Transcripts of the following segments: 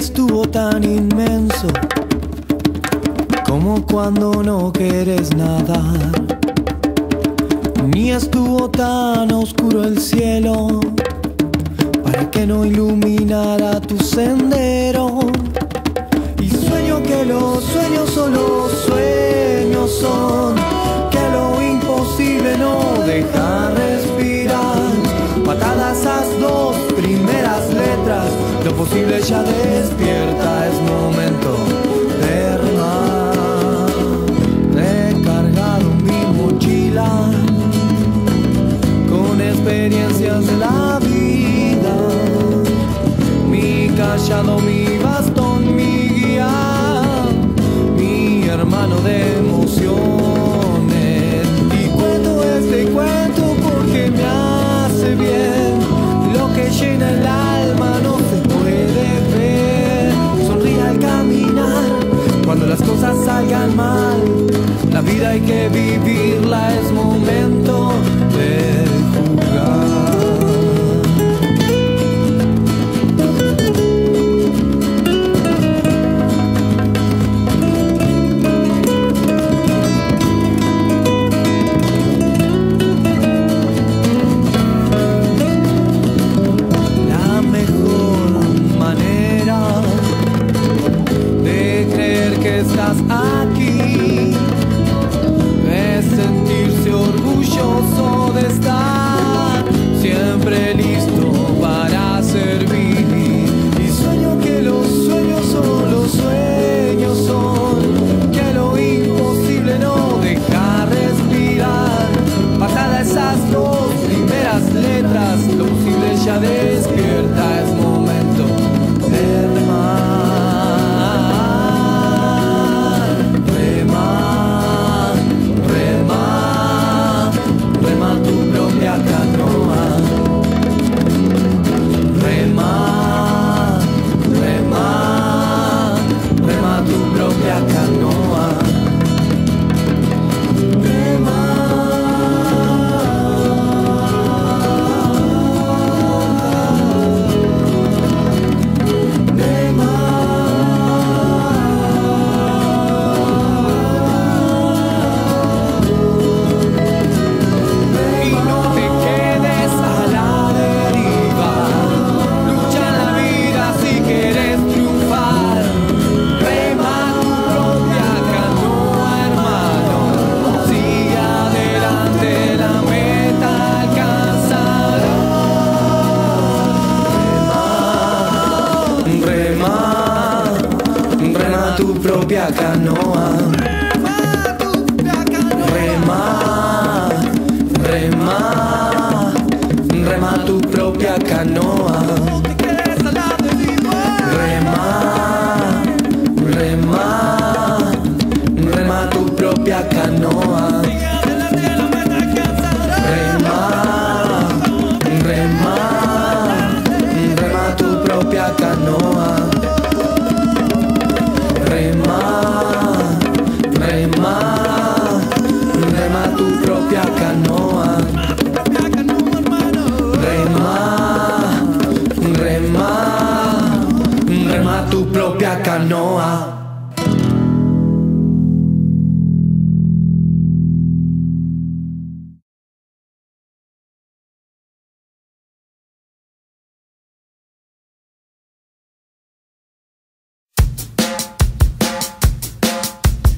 estuvo tan inmenso como cuando no quieres nadar. Ni estuvo tan oscuro el cielo para que no iluminara tu sendero. Y sueño que los sueños solo sueños son, ya despierta, es momento de remar. He cargado mi mochila con experiencias de la vida, mi callado, mi bastón, mi guía, mi hermano de aquí es sentirse orgulloso de estar siempre listo para servir. Y sueño que los sueños solo sueños son, que lo imposible no deja respirar. Pasada esas dos primeras letras, lo posible ya despierta, propia canoa. Canoa.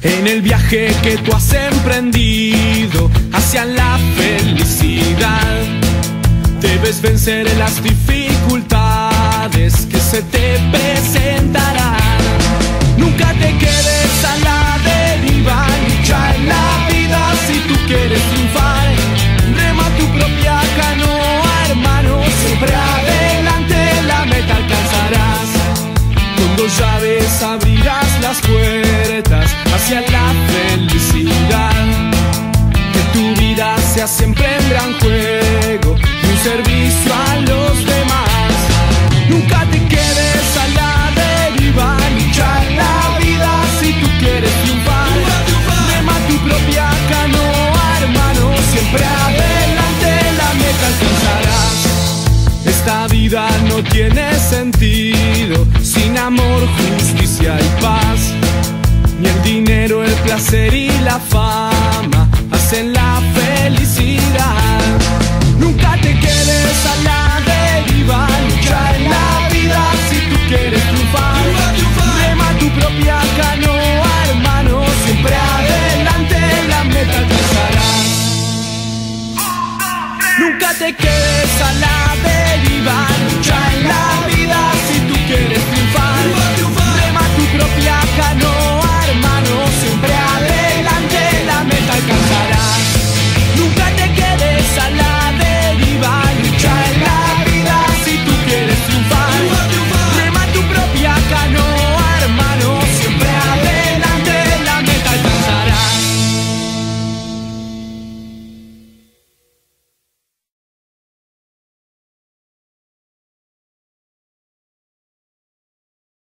En el viaje que tú has emprendido hacia la felicidad, debes vencer las dificultades que se te presentarán. En gran juego un servicio a los demás. Nunca te quedes a la deriva, lucha en la vida si tú quieres triunfar. Rema tu propia canoa, hermano, siempre adelante la meta alcanzarás. Esta vida no tiene sentido sin amor, justicia y paz. Ni el dinero, el placer y la fama